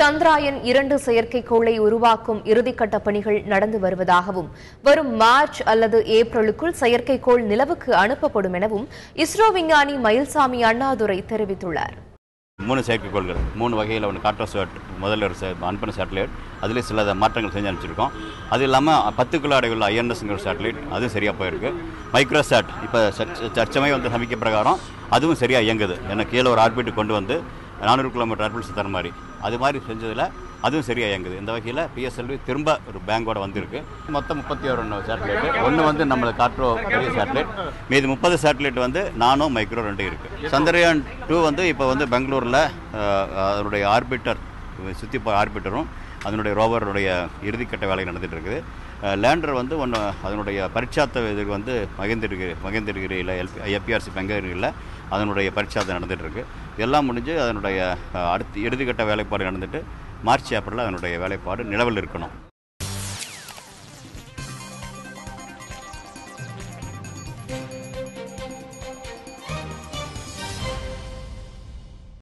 சந்திராயன் இரண்டு செயற்கைக்கோளை உருவாக்கும் இறுதிக்கட்ட பணிகள் நடந்து வருவதாகவும் வரும் மார்ச் அல்லது ஏப்ரலுக்குள் செயற்கைக்கோள் நிலவுக்கு அனுப்பப்படும் எனவும் இஸ்ரோ விஞ்ஞானி மயில்சாமி அண்ணாதுரை தெரிவித்துள்ளார். மூணு செயற்கைக்கோள்கள் மூணு வகையில் ஒன்று காட்ரோசேட் முதல்ல ஒரு சே- அனுப்பின சேட்டலைட் அதில் சில மாற்றங்கள் செஞ்சு அனுப்பிச்சிருக்கோம். அது இல்லாமல் பத்து கிலோ அடைவுள்ள ஐஎன்எஸ்ங்கிற சேட்டலைட் அதுவும் சரியாக போயிருக்கு. மைக்ரோசாட் இப்போ சர்ச்சமயம் வந்து சமிக்க பிரகாரம் அதுவும் சரியாக இயங்குது. ஏன்னா கீழே ஒரு ஆர்பிட்டு கொண்டு வந்து நானூறு கிலோமீட்டர் ஆர்பிட் தர மாதிரி. அது மாதிரி செஞ்சதில் அதுவும் சரியாக இயங்குது இந்த வகையில் பிஎஸ்எல்வி திரும்ப ஒரு பேங்கோட வந்திருக்கு. மொத்தம் முப்பத்தி ஒரு சேட்டலைட் ஒன்று வந்து நம்ம காற்றோ பெரிய சேட்டலைட் மீது முப்பது சேட்டலைட் வந்து நானோ மைக்ரோ ரெண்டும் இருக்குது சந்திரயான் டூ வந்து இப்போ வந்து பெங்களூரில் அதனுடைய ஆர்பிட்டர் சுற்றி ஆர்பிட்டரும் அதனுடைய ரோவருடைய இறுதிக்கட்ட வேலை நடந்துகிட்டு இருக்குது. லேண்டர் வந்து ஒன்று அதனுடைய பரீட்சாத்த இதுக்கு வந்து மகேந்திரகிரி மகேந்திரகிரியில் எல்பி எப்பிஆர்சி பெங்களூரில் அதனுடைய பரீட்சாத்தை நடந்துகிட்ருக்கு இதெல்லாம் எல்லாம் முடிஞ்சு அதனுடைய அடுத்து இறுதிக்கட்ட வேலைப்பாடு நடந்துட்டு மார்ச் ஏப்ரலில் அதனுடைய வேலைப்பாடு நிலவில் இருக்கணும்.